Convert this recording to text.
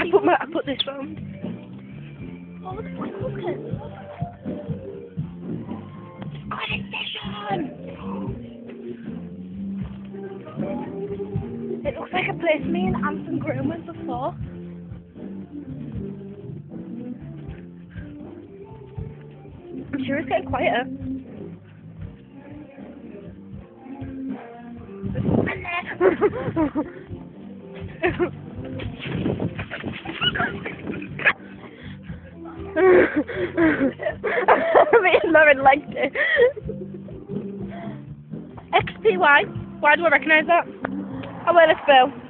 I put my I put this round. Looks like a place me and Anson Graham went before. I'm sure it's getting quieter. Me and Lauren liked it. XPY. Why do I recognise that? I wear this bill.